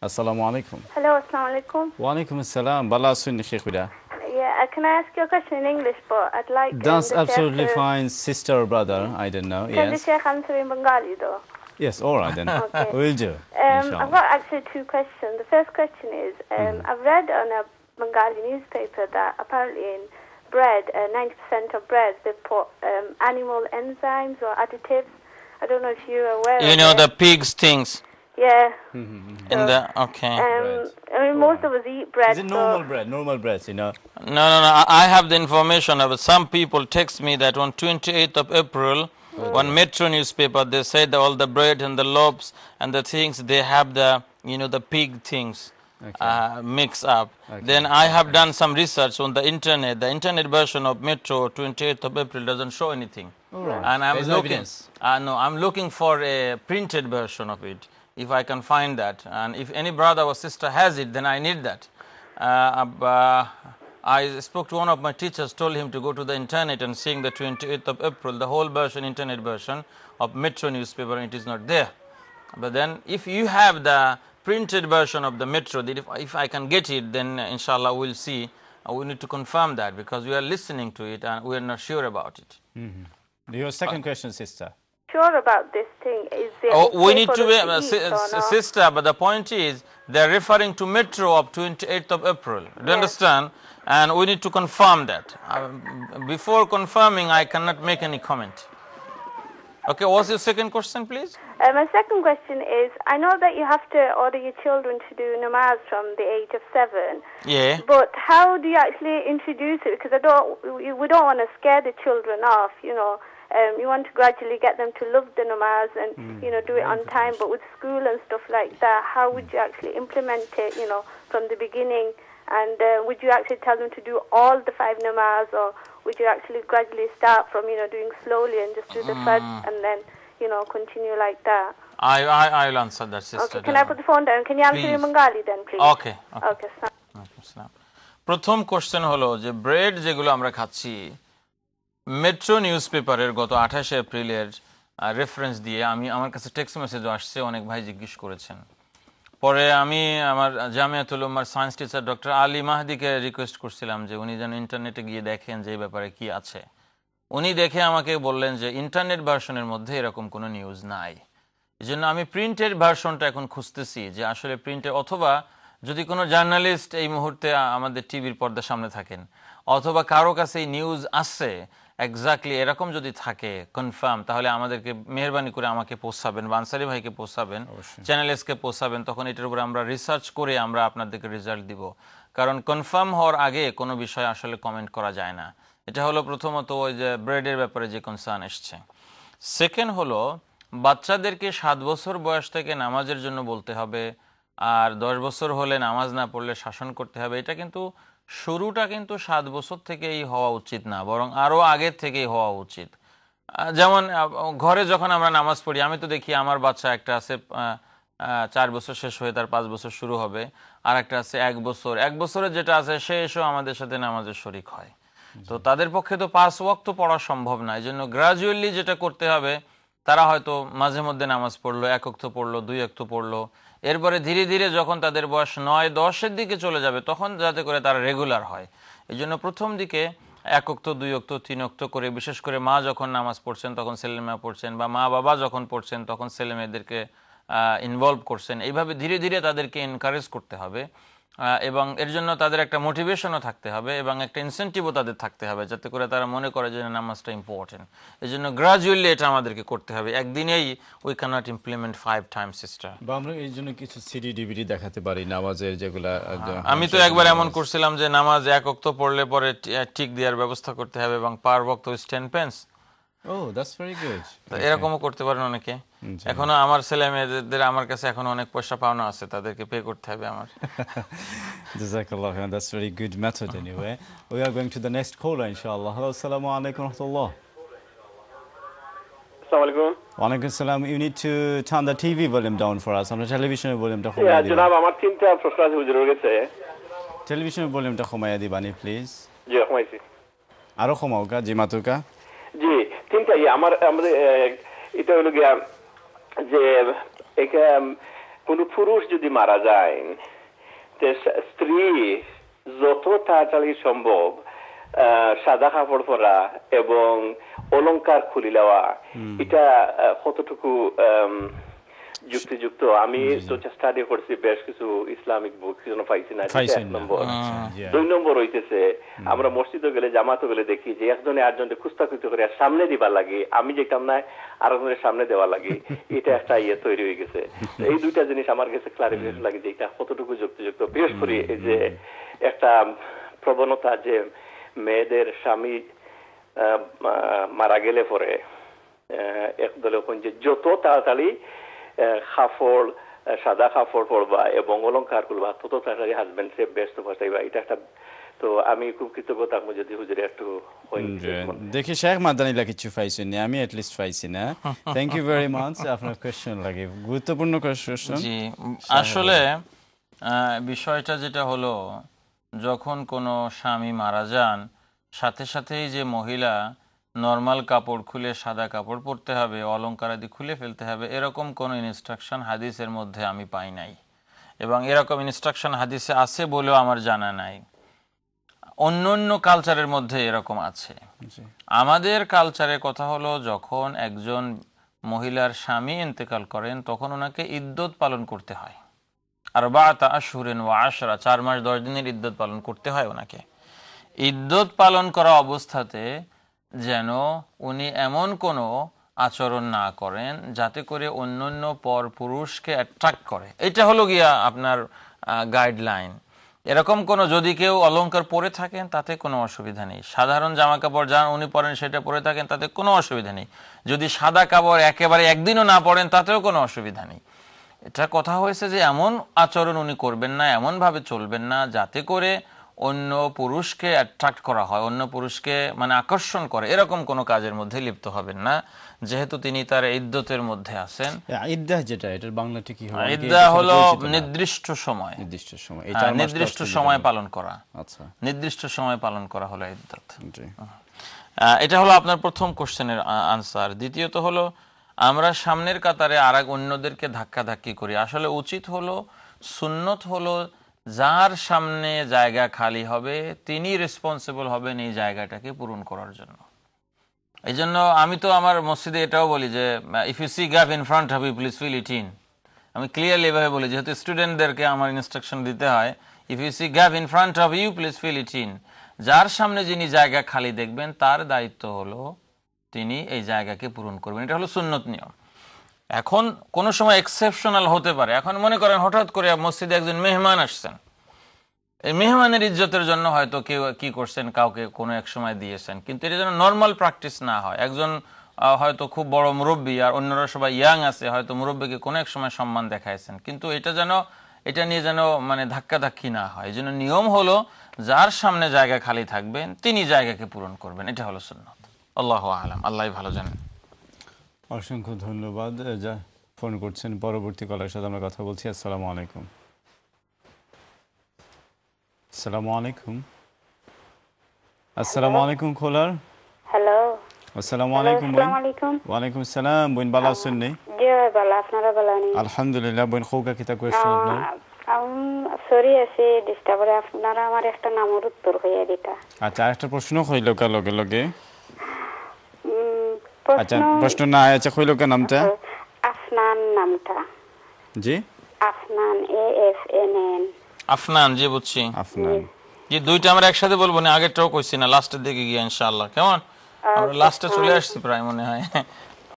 Assalamu alaikum. Hello, assalamu alaikum. Wa alaikum assalam. Bala sunni Sheikh Yeah, can I ask you a question in English, but I'd like... That's absolutely to... fine, sister or brother, I don't know, can yes. Can the Sheikh answer in Bengali though? Yes, all right then. okay. We'll do. Um, I've got actually two questions. The first question is, um, mm. I've read on a Bengali newspaper that apparently in bread, uh, 90% of bread, they put um, animal enzymes or additives. I don't know if you're aware You know, the pig's things. Yeah. in the okay. Um, I mean, most of us eat bread. Is it so- normal bread? Normal bread, you know. No, no, no. I- I have the information of it. Some people text me that on 28th of April, one Metro newspaper, they said that all the bread and the lobs and the things they have the you know the pig things uh, mix up. Then I have done some research on the internet. The internet version of Metro 28th of April doesn't show anything. And I'm There's no looking. evidence. Uh, no, I'm looking for a printed version of it. If I can find that, and if any brother or sister has it, then I need that. Uh, uh, I spoke to one of my teachers, told him to go to the internet and seeing the 28th of April, the whole version, internet version of Metro newspaper, and it is not there. But then, if you have the printed version of the Metro, that if, if I can get it, then uh, inshallah we'll see. Uh, we need to confirm that because we are listening to it and we are not sure about it. Your second question, sister. Sure about this thing. Is it Oh, we need to be, uh, si- not? sister, but the point is they're referring to Metro of 28th of April. Do you Yes. understand? And we need to confirm that. Um, before confirming, I cannot make any comment. Okay, what's your second question, please? Uh, my second question is I know that you have to order your children to do namaz from the age of seven, Yeah. but how do you actually introduce it? Because I don't, we don't want to scare the children off, you know Um, you want to gradually get them to love the namaz and, you know, do it on time. But with school and stuff like that, how would you actually implement it, you know, from the beginning? And uh, would you actually tell them to do all the five namaz, or would you actually gradually start from, you know, doing slowly and just do the first and then, you know, continue like that? I, I, I'll answer that, sister. Okay, can I put the phone down? Can you answer in Please. Bengali then, please? Okay, okay. Okay, so- ওয়ালাইকুম আসসালাম। প্রথম question হলো যে bread যেগুলো আমরা খাচ্ছি metro news পেপারের গত আঠাশে এপ্রিলের রেফারেন্স দিয়ে আমি, আমার কাছে টেক্সট মেসেজও আসছে, অনেক ভাই জিজ্ঞেস করেছেন। পরে আমি আমার জামিয়াতুল উম্মার সায়েন্স টিচার ডক্টর আলী মাহদিকে রিকোয়েস্ট করছিলাম যে উনি যেন ইন্টারনেটে গিয়ে দেখেন যে এই ব্যাপারে কি আছে। উনি দেখে আমাকে বললেন যে ইন্টারনেট ভার্সনের মধ্যে এরকম কোনো নিউজ নাই। এই জন্য আমি প্রিন্টেড ভার্সনটা এখন খুঁজতেছি যে আসলে প্রিন্টে অথবা যদি কোনো জার্নালিস্ট এই মুহূর্তে আমাদের টিভির পর্দার সামনে থাকেন, অথবা কারও কাছে এই নিউজ আসছে এক্স্যাক্টলি এরকম যদি থাকে কনফার্ম তাহলে আমাদেরকে মেহরবানি করে আমাকে পোষাবেন বা আনসারি ভাইকে পোষাবেন চ্যানেল এসকে পোষাবেন তখন এটার উপরে আমরা রিসার্চ করে আমরা আপনাদেরকে রেজাল্ট দিব। কারণ কনফার্ম হওয়ার আগে কোনো বিষয় আসলে কমেন্ট করা যায় না। এটা হলো প্রথমত ওই যে ব্রেডের ব্যাপারে যে কনসার্ন এসছে। সেকেন্ড হলো বাচ্চাদেরকে সাত বছর বয়স থেকে নামাজের জন্য বলতে হবে আর দশ বছর হলে নামাজ না পড়লে শাসন করতে হবে এটা কিন্তু শুরুটা কিন্তু সাত বছর থেকেই হওয়া উচিত না বরং আরও আগের থেকেই হওয়া উচিত। যেমন ঘরে যখন আমরা নামাজ পড়ি আমি তো দেখি আমার বাচ্চা একটা আছে চার বছর শেষ হয়ে তার পাঁচ বছর শুরু হবে আর একটা আছে এক বছর। এক বছরের যেটা আছে সে এসেও আমাদের সাথে নামাজের শরিক হয়। তো তাদের পক্ষে তো পাঁচ ওয়াক্ত পড়া সম্ভব না এই জন্য গ্রাজুয়ালি যেটা করতে হবে তারা হয়তো মাঝে মধ্যে নামাজ পড়ল, এক অক্ত পড়ল, দুই অক্ত পড়ল। এরপরে ধীরে ধীরে যখন তাদের বয়স নয়, দশের দিকে চলে যাবে, তখন যাতে করে তারা রেগুলার হয়। এই জন্য প্রথম দিকে এক অক্ত, দুই অক্ত, তিন অক্ত করে, বিশেষ করে মা যখন নামাজ পড়ছেন, তখন ছেলেমেয়া পড়ছেন বা মা বাবা যখন পড়ছেন, তখন ছেলেমেয়েদেরকে ইনভলভ করছেন। এইভাবে ধীরে ধীরে তাদেরকে এনকারেজ করতে হবে। এবং এর জন্য তাদের একটা মোটিভেশনও থাকতে হবে এবং একটা ইনসেন্টিভও তাদের থাকতে হবে যাতে করে তারা মনে করে যে নামাজটা ইম্পর্টেন্ট এই জন্য গ্রাজুয়ালি এটা আমাদেরকে করতে হবে। একদিনেই we can't implement five time sister বা আমরা এই জন্য কিছু সিডি ডিভিডি দেখাতে পারি নামাজের যেগুলা একদম আমি তো একবার এমন করছিলাম যে নামাজ এক অক্ত পড়লে পরে টিক দেওয়ার ব্যবস্থা করতে হবে এবং পার বক্ত টেন পেন্স এরকমও করতে পারেন অনেকে। এখনও আমার ছেলে মেয়েদের আমার কাছে এখন অনেক পয়সা পাওনা আছে তাদেরকে পে করতে হবে আমার। জাজাকাল্লাহ খাইরান that's very good method anyway we are going to the next call ইনশাআল্লাহ হ্যালো আসসালামু আলাইকুম রাহমাতুল্লাহ আরও কমাও জি মাতুকা। জি তিনটা ইয়ে আমার আমাদের এটা হলো গিয়া যে কোন পুরুষ যদি মারা যায় স্ত্রী যত তাড়াতাড়ি সম্ভব আহ, সাদা কাপড় পরা এবং অলংকার খুলি নেওয়া এটা কতটুকু যুক্তিযুক্ত। আমি তো স্টাডি করছি বেশ কিছু ইসলামিক বুক কিছু পাইছি না এক নম্বর। আচ্ছা, দুই নম্বর হইতেছে আমরা মসজিদে গেলে জামাতে গেলে দেখি যে একজনে আরেকজনকে কুস্তাকুস্তি করে সামনে দিবার লাগে আমি যেতাম না আরেকজনের সামনে দেওয়া লাগে। এটা একটা ইয়ে তৈরি হয়ে গেছে। এই দুইটা জিনিস আমার কাছে ক্লারিফিকেশন লাগে যে এটা কতটুকু যুক্তিযুক্ত। বিশেষ করে এই যে একটা প্রবণতা যে মেয়েদের স্বামী মারা গেলে পরে আহ, একদলে কোন যে যত তাড়াতাড়ি সাদা কাপড় পরবা এবং অলংকার করবা তত তাড়াতাড়ি হাজবেন্ড সে ব্যস্ত বসাইবা এটা একটা তো আমি খুব কৃতজ্ঞতা আমি যদি হুজুরে একটু দেখি শেখ মাদানিলা কিছু পাইছেন না? আমি এটলিস্ট পাইছি না। থ্যাংক ইউ ভেরি মাচ আপনার কোয়েশ্চেন লাগে। গুরুত্বপূর্ণ কোয়েশ্চেন জি আসলে আহ, বিষয়টা যেটা হলো যখন কোনো স্বামী মারা যান সাথে সাথেই যে মহিলা নর্মাল কাপড় খুলে সাদা কাপড় পরতে হবে অলংকার আদি খুলে ফেলতে হবে এরকম কোনো ইনস্ট্রাকশন হাদিসের মধ্যে আমি পাই নাই। এবং এরকম ইনস্ট্রাকশন হাদিসে আছে বলেও আমার জানা নাই। অন্য অন্য কালচারের মধ্যে এরকম আছে। আমাদের কালচারের কথা হলো যখন একজন মহিলার স্বামী ইন্তেকাল করেন তখন ওনাকে ইদ্যত পালন করতে হয়। আর বা তা সুরেন ও আশরা চার মাস দশ দিনের ইদ্যত পালন করতে হয় ওনাকে। ইদ্যত পালন করা অবস্থাতে যেন উনি এমন কোনো আচরণ না করেন যাতে করে অন্যান্য পর পুরুষকে অ্যাট্রাক্ট করে। এটা হলো গিয়া আপনার গাইডলাইন এরকম কোনো যদি কেউ অলংকার পরে থাকেন, তাতে কোনো অসুবিধা নেই। সাধারণ জামা কাপড় যা উনি পরেন সেটা পরে থাকেন, তাতে কোনো অসুবিধা নেই। যদি সাদা কাপড় একেবারে একদিনও না পরেন, তাতেও কোনো অসুবিধা নেই। এটা কথা হয়েছে যে এমন আচরণ উনি করবেন না, এমনভাবে চলবেন না, যাতে করে অন্য পুরুষকে অ্যাট্রাক্ট করা হয় অন্য পুরুষকে মানে আকর্ষণ করে। এরকম কোনো কাজের মধ্যে লিপ্ত হবেন না যেহেতু তিনি তার ইদ্যতের মধ্যে আছেন। ইদ্দাহ যেটা এটার বাংলাটি কি ইদ্যা হলো নির্দিষ্ট সময়। নির্দিষ্ট সময় হ্যাঁ, এটা নির্দিষ্ট সময় পালন করা। আচ্ছা। নির্দিষ্ট সময় পালন করা হলো ইদ্যত। এটা হলো আপনার প্রথম কোশ্চেনের আনসার দ্বিতীয়ত হলো আমরা সামনের কাতারে আর এক অন্যদেরকে ধাক্কাধাক্কি করি। আসলে উচিত হলো সুন্নত হলো যার সামনে জায়গা খালি হবে, তিনি রেসপন্সিবল হবেন এই জায়গাটাকে পূরণ করার জন্য। এই জন্য আমি তো আমার মসজিদে এটাও বলি যে if you see gap in front you please fill it in আমি ক্লিয়ারলি এভাবে বলি, যেহেতু স্টুডেন্টদেরকে আমার ইনস্ট্রাকশন দিতে হয় if you see gap in front of you please fill it in যার সামনে যিনি জায়গা খালি দেখবেন, তার দায়িত্ব হলো তিনি এই জায়গাকে পূরণ করবেন। এটা হলো সুন্নত নিয়ম। এখন কোনো সময় এক্সেপশনাল হতে পারে। এখন মনে করেন হঠাৎ করে মসজিদে একজন মেহমান আসছেন। এই মেহমানের ইজ্জতের জন্য হয়তো কেউ কি করছেন, কাউকে কোনো এক সময় দিয়েছেন। কিন্তু এটা যেন নর্মাল প্র্যাকটিস না হয়। একজন হয়তো খুব বড় মুরব্বী আর অন্যরা সবাই ইয়াং আছে, হয়তো মুরব্বীকে কোনো এক সময় সম্মান দেখাইছেন। কিন্তু এটা যেন, এটা নিয়ে যেন মানে ধাক্কাধাক্কি না হয়। এই জন্য নিয়ম হলো, যার সামনে জায়গা খালি থাকবেন, তিনি জায়গাকে পূরণ করবেন। এটা হলো সুন্নত। আল্লাহ আলাম। আল্লাহ ভালো জানেন। অসংখ্য ধন্যবাদ যা ফোন করছেন। পরবর্তী কলার সাথে আমরা কথা বলছি। আসসালামু আলাইকুম। আসসালামু আলাইকুম। আসসালামু আলাইকুম খোলার। হ্যালো আসসালামু আলাইকুম বোন। আসসালামু আলাইকুম। সালাম বোন ভালো আছেন নি? জি ভালো। আপনারা ভালো নেই আলহামদুলিল্লাহ বোন খৌকা কিতা কোয়েশ্চন আপনার? সরি আছে ডিস্টার্ব আপনারা আমার একটা নামের উত্তর হইয়া দিতা। আচ্ছা একটা প্রশ্ন কইল কা লগে লগে? আচ্ছা প্রশ্ন না আছে কইলো কে নামটা? আফনান নামটা। জি? Afnan A F N N Afnan জি বুঝছি। আফনান জি। দুইটা আমরা একসাথে বলব না? আগেরটাও কইছি না লাস্টের দিকে গিয়ে ইনশাআল্লাহ। কেমন? আমরা লাস্টে চলে আসছি প্রায় মনে হয়।